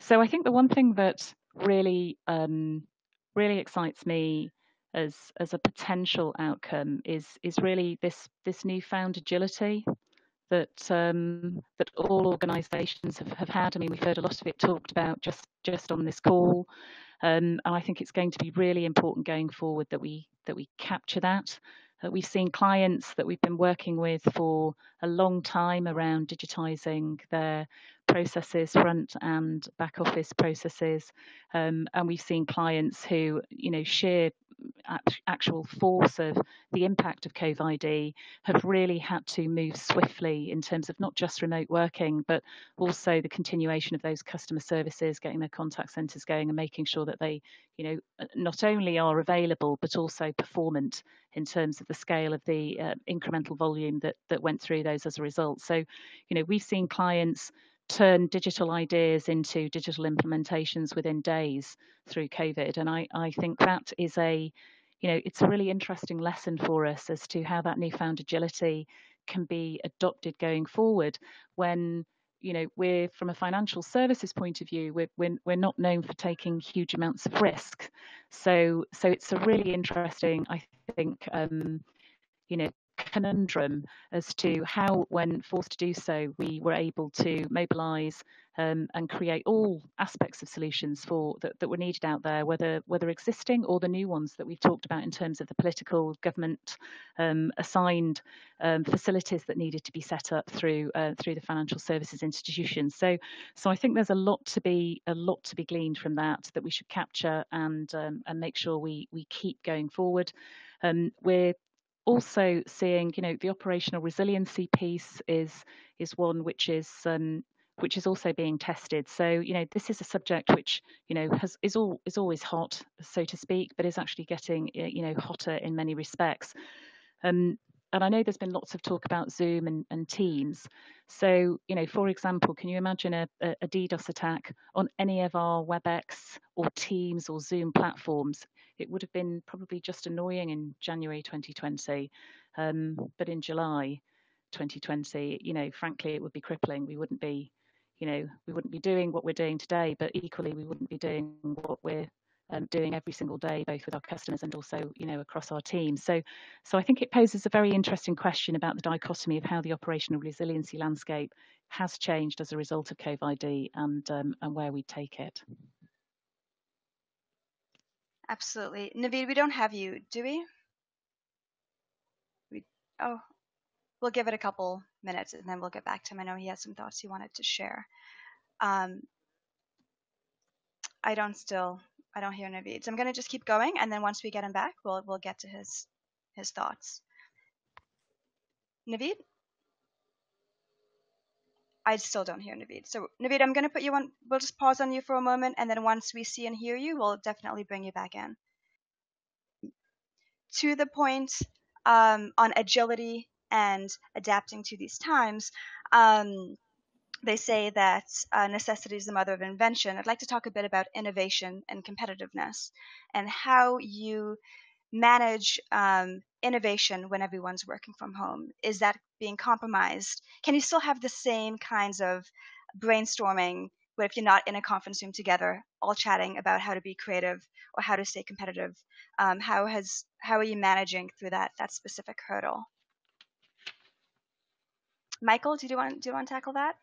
So I think the one thing that really um, really excites me as as a potential outcome is is really this this newfound agility that um, that all organisations have, have had. I mean, we've heard a lot of it talked about just just on this call, um, and I think it's going to be really important going forward that we that we capture that we've seen clients that we've been working with for a long time around digitizing their processes, front and back office processes. Um, and we've seen clients who, you know, share actual force of the impact of COVID have really had to move swiftly in terms of not just remote working, but also the continuation of those customer services, getting their contact centres going and making sure that they, you know, uh, not only are available, but also performant in terms of the scale of the uh, incremental volume that, that went through those as a result. So, you know, we've seen clients turn digital ideas into digital implementations within days through COVID. And I, I think that is a, you know, it's a really interesting lesson for us as to how that newfound agility can be adopted going forward when you know we're from a financial services point of view we're, we're, we're not known for taking huge amounts of risk so so it's a really interesting i think um, you know conundrum as to how, when forced to do so, we were able to mobilise um, and create all aspects of solutions for that, that were needed out there, whether whether existing or the new ones that we've talked about in terms of the political government um, assigned um, facilities that needed to be set up through uh, through the financial services institutions. So so I think there's a lot to be a lot to be gleaned from that that we should capture and um, and make sure we we keep going forward. Um, we're also seeing, you know, the operational resiliency piece is is one which is um, which is also being tested. So, you know, this is a subject which, you know, has is all is always hot, so to speak, but is actually getting, you know, hotter in many respects. Um, and I know there's been lots of talk about Zoom and, and Teams. So, you know, for example, can you imagine a, a, DDoS attack on any of our WebEx or Teams or Zoom platforms? It would have been probably just annoying in January 2020, um, but in July 2020, you know, frankly, it would be crippling. We wouldn't be, you know, we wouldn't be doing what we're doing today, but equally, we wouldn't be doing what we're um, doing every single day, both with our customers and also, you know, across our teams. So, so I think it poses a very interesting question about the dichotomy of how the operational resiliency landscape has changed as a result of COVID and um, and where we take it. Absolutely, Naveed. We don't have you, do we? We oh, we'll give it a couple minutes and then we'll get back to him. I know he has some thoughts he wanted to share. Um, I don't still I don't hear Naveed. So I'm going to just keep going, and then once we get him back, we'll we'll get to his his thoughts. Naveed? I still don't hear Naveed. So Naveed, I'm going to put you on. We'll just pause on you for a moment, and then once we see and hear you, we'll definitely bring you back in. To the point um, on agility and adapting to these times. Um, they say that uh, necessity is the mother of invention. I'd like to talk a bit about innovation and competitiveness and how you manage um, innovation when everyone's working from home. Is that being compromised? Can you still have the same kinds of brainstorming But if you're not in a conference room together, all chatting about how to be creative or how to stay competitive? Um, how has how are you managing through that that specific hurdle? Michael, do you want do you want to tackle that?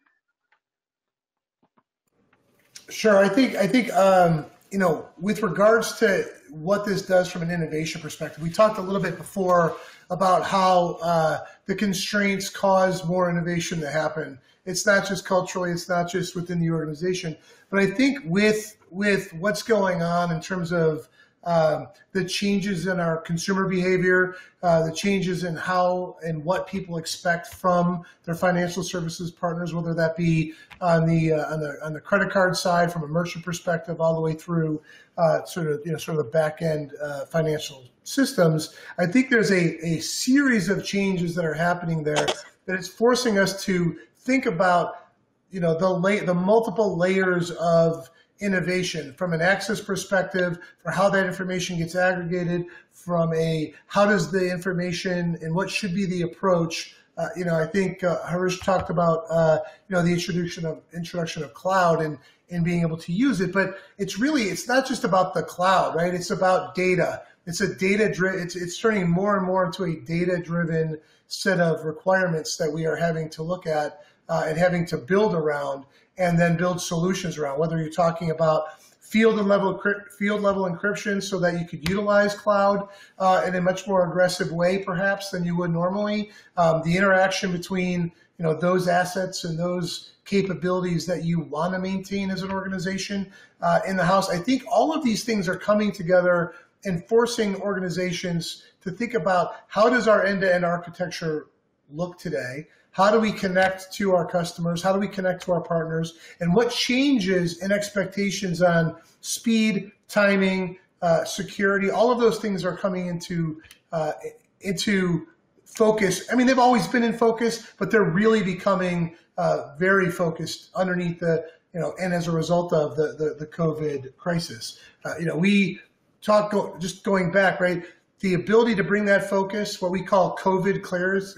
Sure. I think I think um, you know with regards to what this does from an innovation perspective, we talked a little bit before about how uh, the constraints cause more innovation to happen. It's not just culturally, it's not just within the organization, but I think with with what's going on in terms of um, the changes in our consumer behavior, uh, the changes in how and what people expect from their financial services partners, whether that be on the uh, on the on the credit card side from a merchant perspective, all the way through uh, sort of you know sort of the back end uh, financial systems. I think there's a a series of changes that are happening there that it's forcing us to think about you know the la- the multiple layers of innovation. From an access perspective for how that information gets aggregated from a how does the information and what should be the approach uh, you know i think uh, harish talked about uh, you know the introduction of introduction of cloud and and being able to use it but it's really it's not just about the cloud right? It's about data. It's a data driven it's, it's turning more and more into a data driven set of requirements that we are having to look at uh, and having to build around and then build solutions around. Whether you're talking about field and level field level encryption, so that you could utilize cloud uh, in a much more aggressive way, perhaps than you would normally. Um, the interaction between you know those assets and those capabilities that you want to maintain as an organization uh, in the house. I think all of these things are coming together and forcing organizations to think about how does our end-to-end architecture look today how do we connect to our customers? How do we connect to our partners? And what changes in expectations on speed, timing, uh, security? All of those things are coming into uh, into focus. I mean, they've always been in focus, but they're really becoming uh, very focused underneath the you know, and as a result of the the, the COVID crisis. Uh, you know, we talk go, just going back, right? The ability to bring that focus, what we call COVID clears.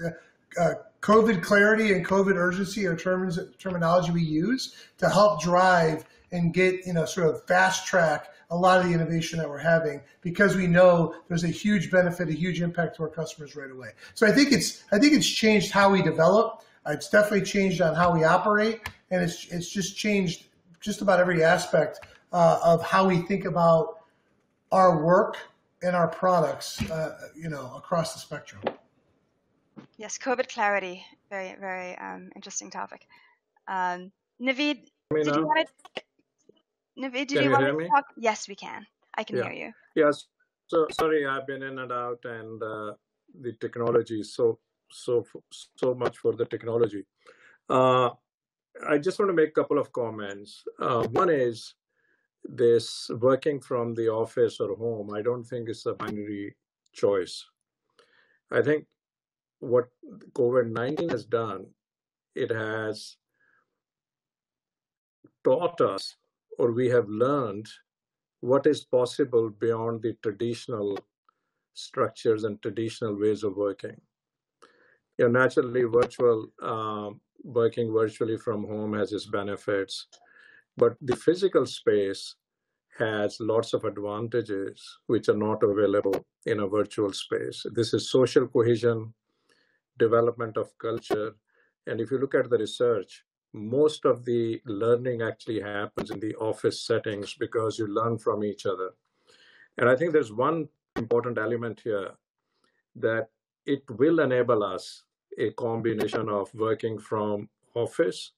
Uh, uh COVID clarity and COVID urgency are terms terminology we use to help drive and get you know sort of fast track a lot of the innovation that we're having because we know there's a huge benefit, a huge impact to our customers right away. So I think it's I think it's changed how we develop. It's definitely changed on how we operate, and it's it's just changed just about every aspect uh, of how we think about our work and our products, uh, you know, across the spectrum. Yes, COVID clarity. Very, very um, interesting topic. Um, Naveed, did you want to? Naveed, did can you, you want to talk? Yes, we can. I can yeah. hear you. Yes. So sorry, I've been in and out, and uh, the technology. So so so much for the technology. Uh, I just want to make a couple of comments. Uh, one is this working from the office or home. I don't think it's a binary choice. I think what COVID 19 has done, it has taught us, or we have learned, what is possible beyond the traditional structures and traditional ways of working. You know, naturally, virtual um, working virtually from home has its benefits, but the physical space has lots of advantages which are not available in a virtual space. This is social cohesion, development of culture. And if you look at the research, most of the learning actually happens in the office settings because you learn from each other. And I think there's one important element here that it will enable us a combination of working from office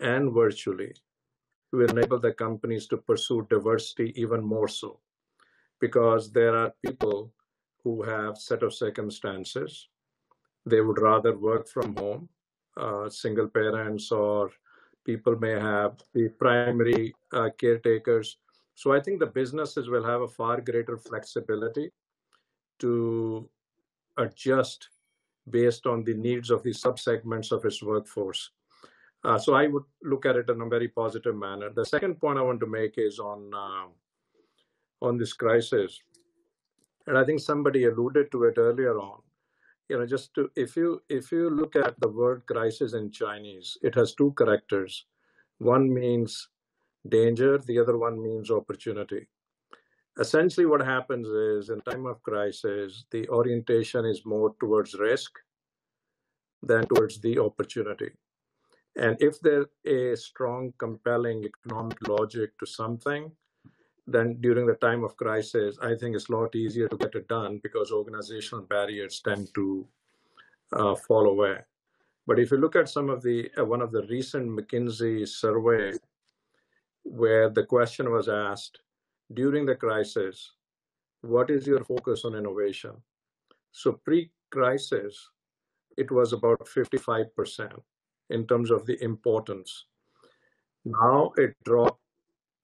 and virtually to enable the companies to pursue diversity even more so because there are people who have set of circumstances they would rather work from home. Uh, single parents or people may have the primary uh, caretakers. So I think the businesses will have a far greater flexibility to adjust based on the needs of the subsegments of its workforce. Uh, so I would look at it in a very positive manner. The second point I want to make is on uh, on this crisis, and I think somebody alluded to it earlier on you know just to if you if you look at the word crisis in chinese it has two characters one means danger, the other one means opportunity. Essentially, what happens is in time of crisis, the orientation is more towards risk than towards the opportunity. And if there's a strong, compelling economic logic to something, then during the time of crisis, I think it's a lot easier to get it done because organizational barriers tend to uh, fall away. But if you look at some of the uh, one of the recent McKinsey survey, where the question was asked during the crisis, what is your focus on innovation? So pre-crisis, it was about 55% in terms of the importance. Now it dropped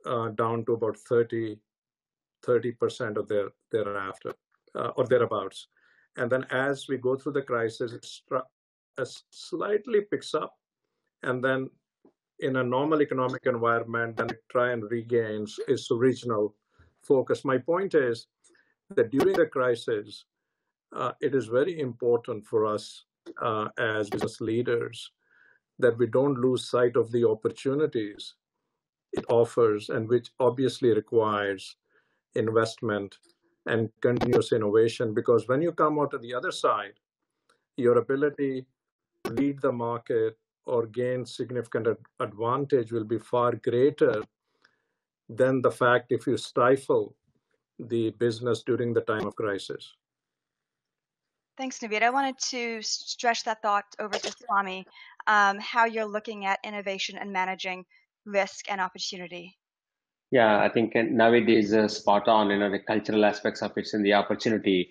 uh, down to about 30, 30% of their thereafter uh, or thereabouts. And then as we go through the crisis, it slightly picks up. And then in a normal economic environment, then try and regains its regional focus. My point is that during the crisis, uh, it is very important for us uh, as business leaders that we don't lose sight of the opportunities it offers and which obviously requires investment and continuous innovation because when you come out of the other side your ability to lead the market or gain significant advantage will be far greater than the fact if you stifle the business during the time of crisis. Thanks, Naveed. I wanted to stretch that thought over to Swamy, um, how you're looking at innovation and managing risk and opportunity. Yeah, I think Naveed's uh, spot on. You know, the cultural aspects of it and the opportunity.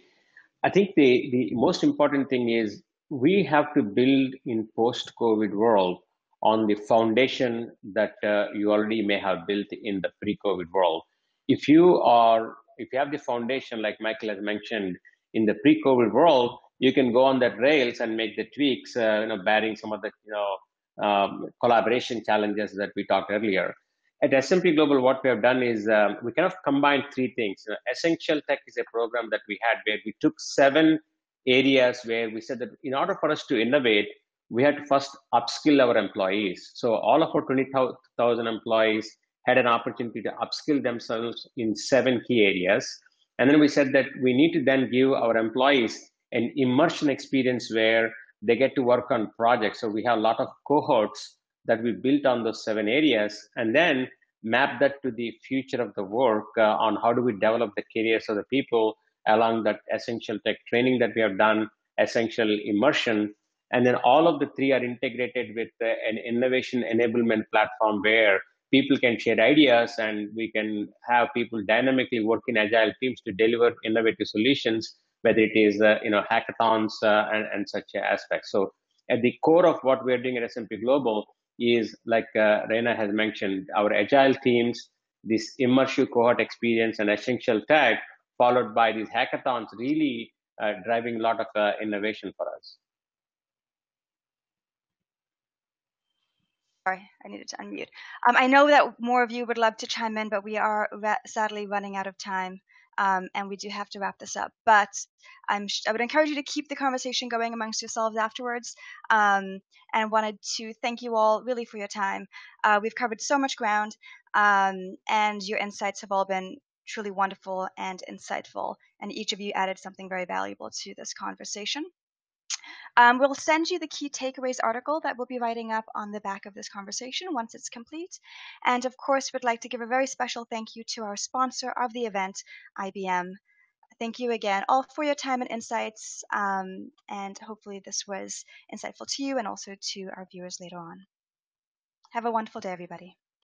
I think the, the most important thing is we have to build in post-COVID world on the foundation that uh, you already may have built in the pre-COVID world. If you are, if you have the foundation, like Michael has mentioned, in the pre-COVID world, you can go on that rails and make the tweaks, uh, you know, bearing some of the, you know, um, collaboration challenges that we talked earlier. At S&P Global, what we have done is um, we kind of combined three things. You know, Essential Tech is a program that we had where we took seven areas where we said that in order for us to innovate, we had to first upskill our employees. So all of our 20,000 employees had an opportunity to upskill themselves in seven key areas. And then we said that we need to then give our employees an immersion experience where they get to work on projects. So we have a lot of cohorts that we built on those seven areas and then map that to the future of the work uh, on how do we develop the careers of the people along that essential tech training that we have done, essential immersion. And then all of the three are integrated with uh, an innovation enablement platform where people can share ideas and we can have people dynamically work in agile teams to deliver innovative solutions, whether it is, uh, you know, hackathons uh, and, and such aspects. So at the core of what we're doing at S&P Global is, like uh, Rania has mentioned, our agile teams, this immersive cohort experience and essential tech followed by these hackathons really uh, driving a lot of uh, innovation for us. Sorry, I needed to unmute. Um, I know that more of you would love to chime in, but we are sadly running out of time. Um, and we do have to wrap this up. But I'm, I would encourage you to keep the conversation going amongst yourselves afterwards. Um, and wanted to thank you all really for your time. Uh, we've covered so much ground, um, and your insights have all been truly wonderful and insightful, and each of you added something very valuable to this conversation. Um, we'll send you the key takeaways article that we'll be writing up on the back of this conversation once it's complete. And of course, we'd like to give a very special thank you to our sponsor of the event, IBM. Thank you again all for your time and insights. Um, and hopefully, this was insightful to you and also to our viewers later on. Have a wonderful day, everybody.